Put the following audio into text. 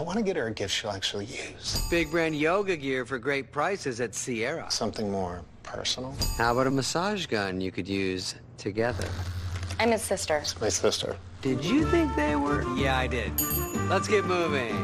I want to get her a gift she'll actually use. Big brand yoga gear for great prices at Sierra. Something more personal. How about a massage gun you could use together? I'm his sister. It's my sister. Did you think they were? Yeah, I did. Let's get moving.